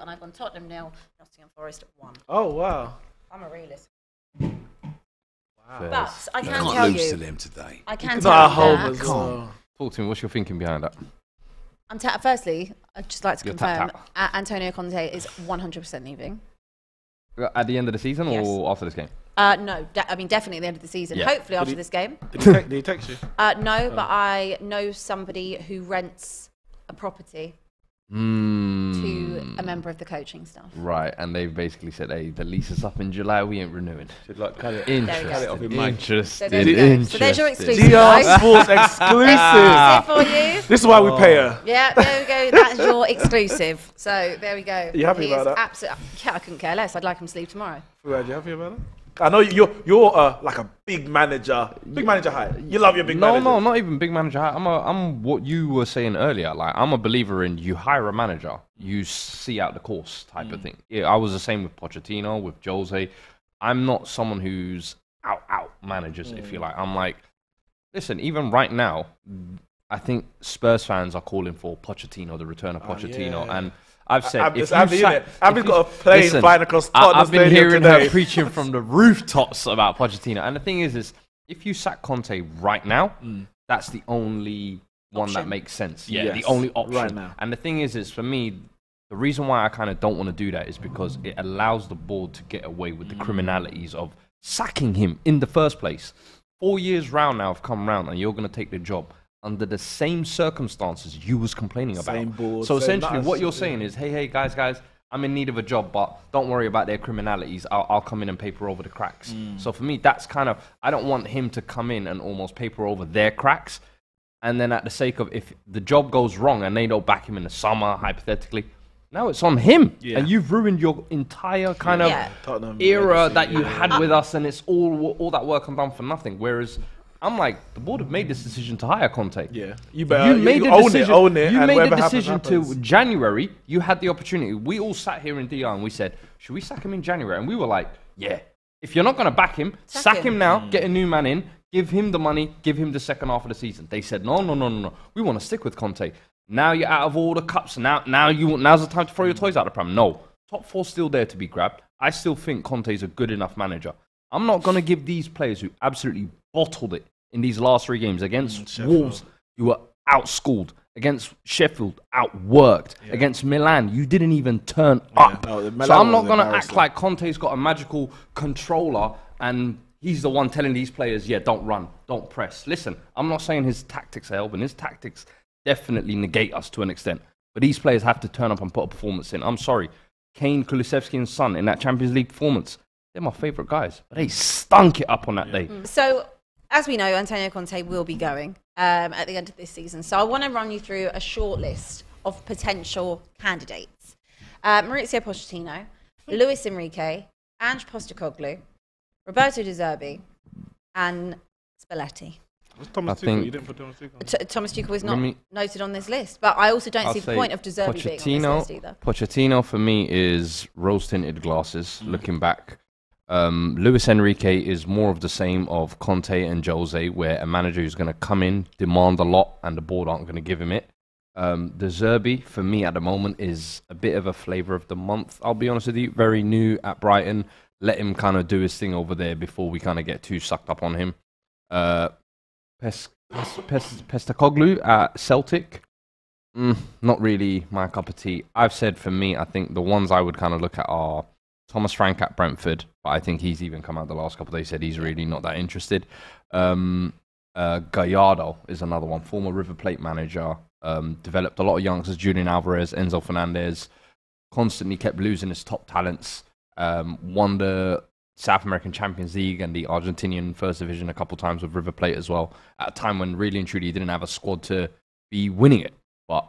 and I've gone Tottenham nil, Nottingham Forest one. Oh wow. I'm a realist. Fair. But I You can can't tell lose you, to them today. I can Not tell at you home that. as well. Talk to me. What's your thinking behind that? I'm ta- firstly, I'd just like to Your tap confirm uh, Antonio Conte is 100% leaving. At the end of the season Yes. or after this game? Uh, no, de- I mean definitely at the end of the season. Yeah. Hopefully after he- this game. Did he, te- did he text you? Uh, no, but I know somebody who rents a property Mm. to a member of the coaching staff. Right, and they've basically said, "Hey, the lease is up in July. We ain't renewing." Should like cut it. Interesting. Cut it off in. Interesting. So there you go. So there's your exclusive. DR. Sports exclusive. That's it for you. this is why we pay her. Yeah, there we go. That's your exclusive. So there we go. You happy He about that? Absolutely. Yeah, I couldn't care less. I'd like him to leave tomorrow. Fuad, you happy about that? I know you're you're uh, like a big manager, big manager height. You love your big No, manager. no, not even big manager. I'm a, I'm what you were saying earlier. Like I'm a believer in you hire a manager, you see out the course type Mm. of thing. Yeah, I was the same with Pochettino, with Jose. I'm not someone who's out out managers, if Mm. you like. I'm like, listen, even right now, I think Spurs fans are calling for Pochettino, the return of Pochettino, Oh, yeah. and I've said Ab- if it's you Abbi, sack- innit? Abbi's if got a plane listen, flying across I- Tottenham I've been Stadium hearing today. her preaching from the rooftops about Pochettino, and the thing is, is if you sack Conte right now, that's the only one that makes sense. Yeah, Yes, the only option. right now. And the thing is, is for me, the reason why I kind of don't want to do that is because it allows the board to get away with the Mm. criminalities of sacking him in the first place. Four years round now have come round, and you're going to take the job under the same circumstances you was complaining about. Same board, so same essentially, what you're yeah. saying is, hey, hey, guys, guys, I'm in need of a job, but don't worry about their criminalities. I'll, I'll come in and paper over the cracks. Mm. So for me, that's kind of I don't want him to come in and almost paper over their cracks, and then at the sake of if the job goes wrong and they don't back him in the summer, hypothetically, now it's on him, Yeah. and you've ruined your entire kind Yeah. of Tottenham era that you yeah. had with us, and it's all all that work and done for nothing. Whereas. I'm like the board have made this decision to hire Conte. Yeah, you better You made the own decision. it, own it. you made whatever the happens, decision to. January. You had the opportunity. We all sat here in DR and we said, "Should we sack him in January?" And we were like, "Yeah." If you're not going to back him, Sack sack, him. him. now. Hmm. Get a new man in. Give him the money. Give him the second half of the season. They said, "No, no, no, no, no. We want to stick with Conte." Now you're out of all the cups. Now, now you now's the time to throw your toys out of the pram. No, top four still there to be grabbed. I still think Conte's a good enough manager. I'm not going to give these players who absolutely bottled it in these last three games against Mm, Sheffield. Wolves, you were outschooled. Against Sheffield, outworked. Against Milan, you didn't even turn up. no, so I'm not going to act like Conte's got a magical controller and he's the one telling these players, yeah, don't run, don't press. Listen, I'm not saying his tactics are helping. His tactics definitely negate us to an extent. But these players have to turn up and put a performance in. I'm sorry. Kane, Kulusevski, and Son in that Champions League performance, they're my favourite guys. But they stunk it up on that day. So, as we know, Antonio Conte will be going um, at the end of this season. So, I want to run you through a short list of potential candidates uh, Maurizio Pochettino, Luis Enrique, Ange Postecoglou, Roberto De Zerbi, and Spalletti. What's Thomas I Tuchel? think- You didn't put Thomas Tuchel. on. T- Thomas Tuchel is not me- noted on this list, but I also don't I'll see the point of De Zerbi being on Pochettino, this list either. Pochettino for me is rose tinted glasses. Looking back, um, Luis Enrique is more of the same of Conte and Jose, where a manager who's going to come in, demand a lot, and the board aren't going to give him it. Um, De Zerbi for me at the moment is a bit of a flavour of the month. I'll be honest with you, very new at Brighton. Let him kind of do his thing over there before we kind of get too sucked up on him. Uh, Pes- Pes- Pes- Postecoglou at Celtic. Mm, not really my cup of tea. I've said for me, I think the ones I would kind of look at are Thomas Frank at Brentford, but I think he's even come out the last couple of days said he's really not that interested. Um, uh, Gallardo is another one, former River Plate manager, um, developed a lot of youngsters, Julian Alvarez, Enzo Fernandez, constantly kept losing his top talents, um, won the South American Champions League and the Argentinian First Division a couple times with River Plate as well, at a time when really and truly he didn't have a squad to be winning it. But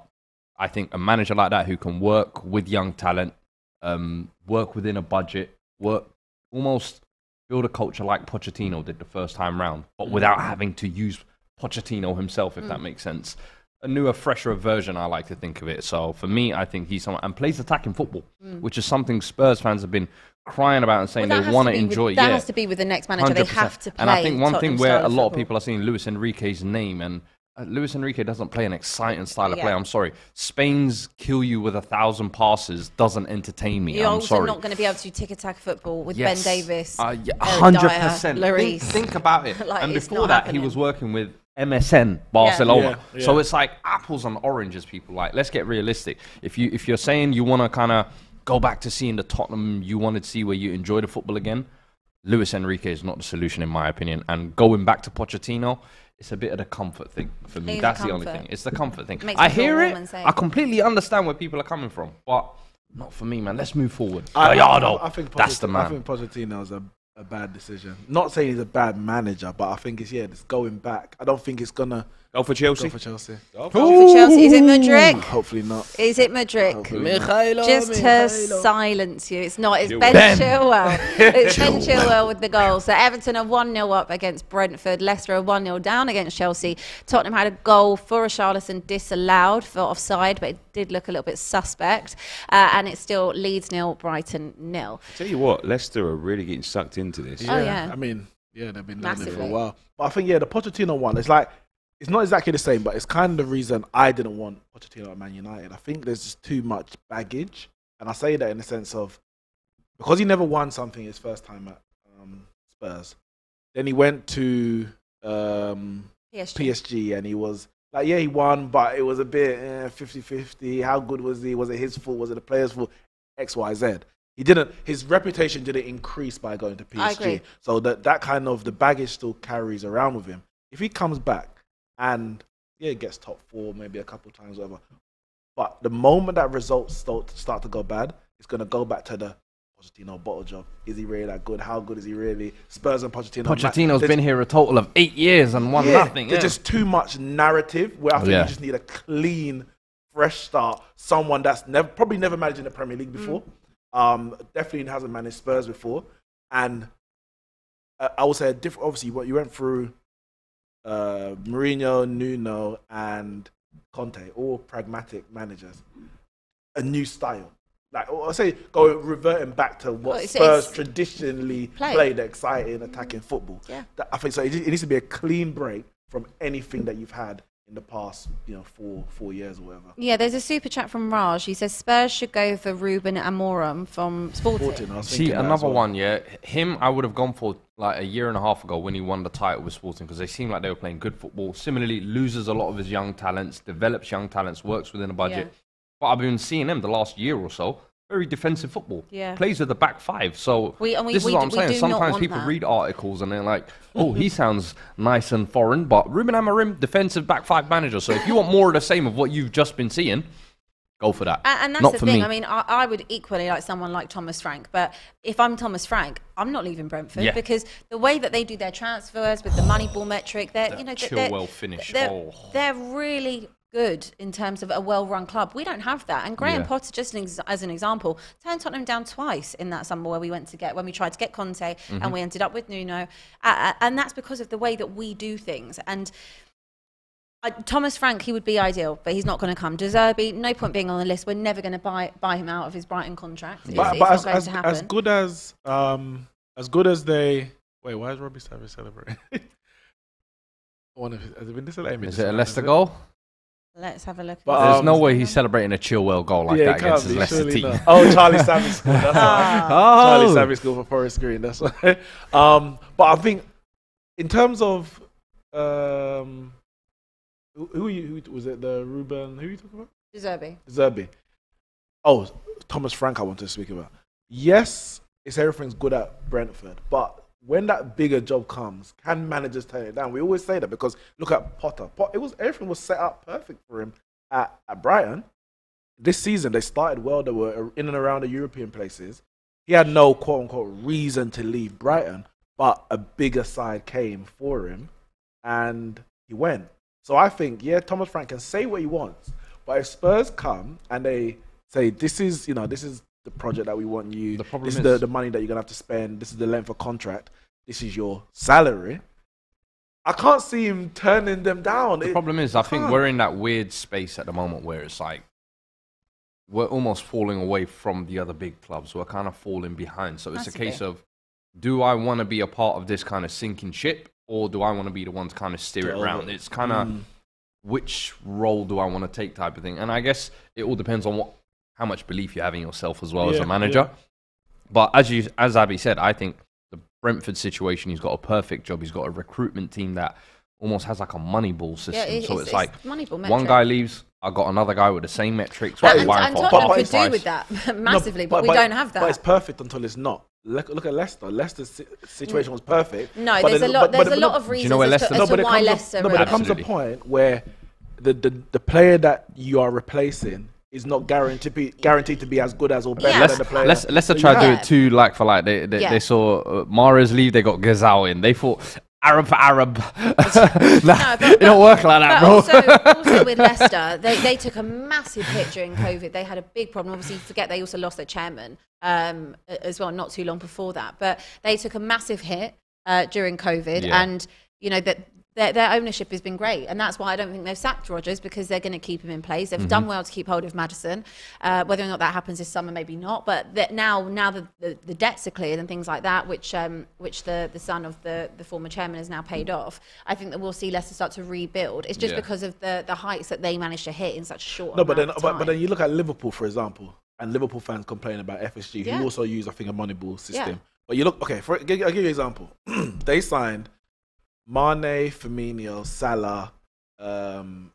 I think a manager like that who can work with young talent, um, work within a budget, work almost build a culture like Pochettino did the first time round, but mm. without having to use Pochettino himself, if that mm. makes sense. A newer, fresher version, I like to think of it. So for me, I think he's someone and plays attacking football, mm. which is something Spurs fans have been crying about and saying Well, they want to be with- enjoy. that yeah. has to be with the next manager. They 100%. have to play. And I think one thing where a lot of people are seeing Luis Enrique's name and Luis Enrique doesn't play an exciting style of Yeah. play. I'm sorry. Spain's kill you with a thousand passes doesn't entertain me. You're I'm also sorry. not going to be able to do tiki-taka football with Yes. Ben Davies, Uh, yeah, 100%. Dier, Think, think about it. Like, and before that, happening. he was working with MSN Barcelona. Yeah, So yeah. it's like apples and oranges, people. Like, let's get realistic. If you if you're saying you want to kind of go back to seeing the Tottenham you wanted to see where you enjoy the football again, Luis Enrique is not the solution in my opinion. And going back to Pochettino, it's a bit of a comfort thing for me. It is That's the only comfort. thing. It's the comfort thing. Makes I me feel hear warm it. safe. I completely understand where people are coming from, but not for me, man. Let's move forward. I, Gallardo, I, I think that's the Pochettino- man. I think Pochettino's a, a bad decision. Not saying he's a bad manager, but I think it's yeah, it's going back. I don't think it's gonna Go for Chelsea. go Chelsea. for Chelsea. Go for Chelsea. Is it Mudryk? Hopefully not. Is it Mudryk? Hopefully. Just to silence you, it's not. It's Ben, Ben. Chilwell. It's Ben Chilwell with the goal. So Everton are 1 0 up against Brentford. Leicester are 1 0 down against Chelsea. Tottenham had a goal for Richarlison disallowed for offside, but it did look a little bit suspect. Uh, and it's still Leeds nil, Brighton nil. Tell you what, Leicester are really getting sucked into this. Oh, yeah. I mean, yeah, they've been learning it for a while. But I think yeah, the Pochettino one, it's like it's not exactly the same, but it's kind of the reason I didn't want Pochettino at Man United. I think there's just too much baggage, and I say that in the sense of because he never won something his first time at um, Spurs. Then he went to um, PSG. PSG and he was like, yeah, he won, but it was a bit eh, 50-50. How good was he? Was it his fault? Was it the players' fault? X, Y, Z. He didn't. His reputation didn't increase by going to. PSG. So that that kind of the baggage still carries around with him. If he comes back and yeah, gets top four, maybe a couple times, whatever. But the moment that results start start to go bad, it's gonna go back to the Pochettino bottle job. Is he really that good? How good is he really? Spurs and Pochettino. Pochettino's There's- been here a total of eight years and won yeah, nothing. There's yeah. just too much narrative where I think Yeah. you just need a clean, fresh start. Someone that's never probably never managed in the Premier League before. Um, definitely hasn't managed Spurs before, and uh, I would say a different. Obviously, what you went through, uh, Mourinho, Nuno, and Conte, all pragmatic managers. A new style. Like I say, go reverting back to what Well, it's- Spurs it's- traditionally Play. played, exciting attacking football. Yeah. That- I think so. It, it needs to be a clean break from anything that you've had in the past, you know, four four years or whatever. Yeah, there's a super chat from Raj. He says Spurs should go for Ruben Amorim from Sporting. Sporting, I was See, thinking that as another well. one, yeah. Him, I would have gone for like a year and a half ago when he won the title with Sporting because they seemed like they were playing good football. Similarly, loses a lot of his young talents, develops young talents, works within a budget. Yeah. But I've been seeing him the last year or so. Very defensive football. Yeah. Plays with the back five. So We- we- this we is what I'm saying. Sometimes people that. read articles and they're like, "Oh, he sounds nice and foreign," but Ruben Amorim, defensive back five manager. So if you want more of the same of what you've just been seeing, go for that. And, and that's Not the for thing. me. I mean, I, I would equally like someone like Thomas Frank, but if I'm Thomas Frank, I'm not leaving Brentford Yeah. because the way that they do their transfers with the money ball metric, they're That you know they're, Chilwell finish. They're, Oh. they're really good in terms of a well-run club. We don't have that. And Graham Yeah. Potter, just an ex- as an example, turned Tottenham down twice in that summer where we went to get when we tried to get Conte Mm-hmm. and we ended up with Nuno, uh, uh, and that's because of the way that we do things and. I, Thomas Frank, he would be ideal, but he's not going to come. De Zerbi, no point being on the list. We're never going to buy buy him out of his Brighton contract. It's, But, it's but not as, going as, to as good as um as good as they wait, why is Robbie Savage celebrating? One of his, has it been disallowed? Is it a Leicester goal? Let's have a look. But, There's um, no way he's celebrating a Chilwell goal like yeah, that against his Leicester surely team. not. Oh, Charlie Savage scored. That's why. Ah. Charlie Savage scored for Forest Green. That's why. Um, but I think in terms of um, who, who, are you, who was it? The Ruben? Who are you talking about? Deserby. Zerbi. Oh, Thomas Frank, I wanted to speak about. Yes, it's everything's good at Brentford, but when that bigger job comes, can managers turn it down? We always say that because look at Potter. Pot- it was everything was set up perfect for him at, at Brighton. This season they started well. They were in and around the European places. He had no quote unquote reason to leave Brighton, but a bigger side came for him, and he went. So I think yeah, Thomas Frank can say what he wants, but if Spurs come and they say this is you know this is the project that we want you, The problem this is- is the, the money that you're gonna have to spend, this is the length of contract, this is your salary. I can't see him turning them down. The It- problem is, I think can't. we're in that weird space at the moment where it's like we're almost falling away from the other big clubs. We're kind of falling behind. So it's a Massively. case of do I want to be a part of this kind of sinking ship or do I want to be the one to kind of steer it Over around? It's kind of Mm. which role do I want to take type of thing. And I guess it all depends on what how much belief you have in yourself as well as a manager. But as you as Abbi said, I think the Brentford situation, he's got a perfect job. He's got a recruitment team that almost has like a money ball system. Yeah, it- so it's- it's, like it's Moneyball one guy leaves, I got another guy with the same metrics. And, we're and, and Tottenham half could do price. with that massively, No, but, we don't have that. But it's perfect until it's not. Look, look at Leicester. Leicester's situation was perfect. no, but there's a lot. but- There's but- a lot no, of you reasons know where as Leicester- to, No, as but to it why comes a- Leicester. no, but are- it comes a point where the, the, the player that you are replacing is not guaranteed to be guaranteed to be as good as or better Yeah. than the player. Let's Leicester that you tried to do it too like for like. They they, Yeah. they saw uh, Mahrez leave, they got Ghezzal in. They thought Arab for Arab. nah, but- it don't work like that, But bro. also, also with Leicester, they, they took a massive hit during COVID. They had a big problem. Obviously, forget they also lost their chairman um, as well, not too long before that. But they took a massive hit uh, during COVID, Yeah. and you know that. Their, their ownership has been great, and that's why I don't think they've sacked Rodgers because they're going to keep him in place. They've done well to keep hold of Maddison. Uh, whether or not that happens this summer, maybe not. But that now, now the, the, the debts are cleared and things like that, which um, which the, the son of the, the former chairman has now paid off. I think that we'll see Leicester start to rebuild. It's just Yeah. because of the, the heights that they managed to hit in such a short No, but then, but, but then you look at Liverpool, for example, and Liverpool fans complain about FSG, Yeah. who also use, I think, a Moneyball system. Yeah. But you look, okay, for, I'll give you an example. they signed Mane, Firmino, Salah, um,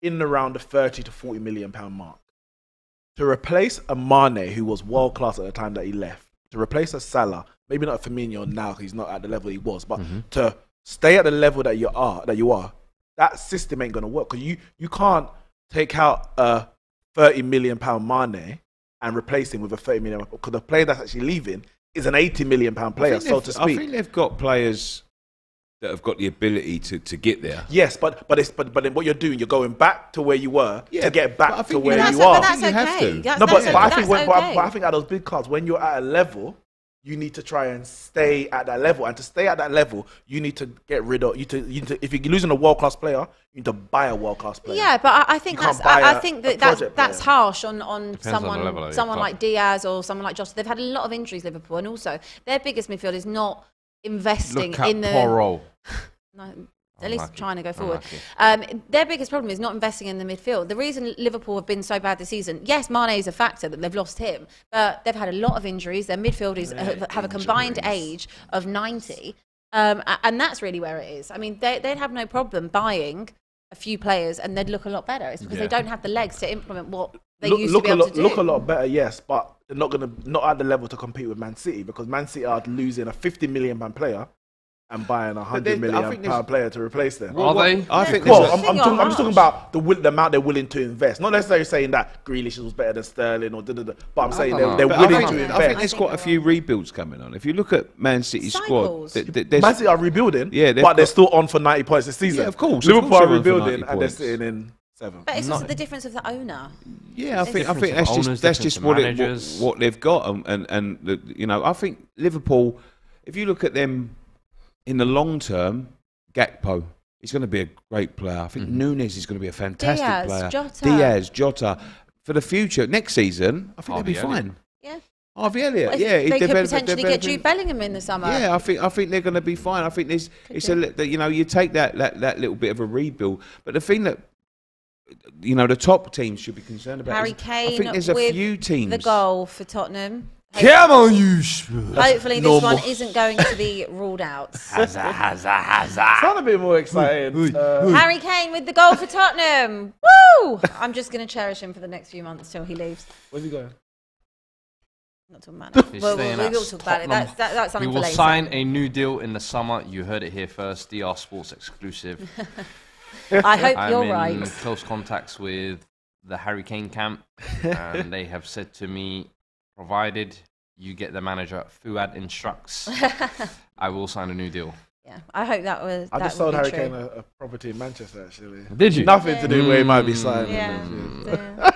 in around the 30 to 40 million pound mark. To replace a Mane, who was world class at the time that he left, to replace a Salah, maybe not a Firmino now, he's not at the level he was, but to stay at the level that you are, that you are, that system ain't gonna work because you you can't take out a 30 million pound Mane and replace him with a 30 million because the player that's actually leaving is an 80 million pound player, so to I think they've got players that have got the ability to, to get there. Yes, but but it's but but then what you're doing, you're going back to where you were Yeah, to get back to where you you are. that's I you have okay. to. That's, no, but, that's, but I think that's when, but, I, okay. but I think at those big clubs, when you're at a level, you need to try and stay at that level. And to stay at that level, you need to get rid of you. To, you need to, if you're losing a world class player, you need to buy a world class player. Yeah, but I, I think You can't that's buy I, I a- think that that's, that's harsh on, on on the someone level someone like Diaz or someone like Jota. They've had a lot of injuries, Liverpool, and also their biggest midfield is not investing Look at in the Porro. no, at least trying to go forward. Um, their biggest problem is not investing in the midfield. The reason Liverpool have been so bad this season, yes, Mane is a factor that they've lost him, but they've had a lot of injuries. Their midfielders have, have a combined age of 90, um, and that's really where it is. I mean, they, they'd have no problem buying a few players and they'd look a lot better. It's because Yeah. they don't have the legs to implement what they look, used look to be able lot, to do. look a lot better, yes, but they're not gonna not at the level to compete with Man City because Man City are losing a 50 million pound player and buying a there's- hundred I million think pound there's- player to replace them. Are they? I think Well, there's a- I'm, I'm, talking, I'm just talking about the, will, the amount they're willing to invest. Not necessarily saying that Grealish was better than Sterling or da da da. But I'm saying they're, know. they're willing I, to think, invest. I think there's quite a few rebuilds coming on. If you look at Man City's Cycles. squad, th- th- there's- Man City are rebuilding, Yeah, they've but they're still on for 90 points this season. Yeah, of course, of Liverpool course are they're on for rebuilding and they're sitting in Seven. But it's Not- also the difference of the owner. Yeah, I think I think that's owners, just that's just what, it, what what they've got, um, and and the, you know I think Liverpool, if you look at them in the long term, Gakpo is going to be a great player. I think Mhm. Nunez is going to be a fantastic Diaz, player. Jota. Diaz, Jota, for the future next season, I think Harvey they'll be Elliott. fine. Yeah. Harvey Elliott, Well, yeah, they he's could developed- potentially get Jude Bellingham in the summer. Yeah, I think I think they're going to be fine. I think there's it's a li- you know you take that, that that little bit of a rebuild, but the thing that you know the top teams should be concerned about. Harry is I think there's a few teams. The goal for Tottenham. Come on, you Hopefully, this normal. one isn't going to be ruled out. Hazard, hazard, hazard. Sound a bit more excited. Uh, Harry Kane with the goal for Tottenham. Woo! I'm just going to cherish him for the next few months till he leaves. where's he going? Not talking about it. He's Well, staying we'll talk about it. Tottenham. That's, that, that's We something for will sign a new deal in the summer. You heard it here first. DR Sports exclusive. I hope you're right. I'm you're in right. close contacts with the Harry Kane camp, and they have said to me, provided you get the manager, Fuad instructs, I will sign a new deal. Yeah, I hope that was. I that just sold be Harry. Kane a, a property in Manchester actually. Did you? Nothing to do where he might be signing. Yeah.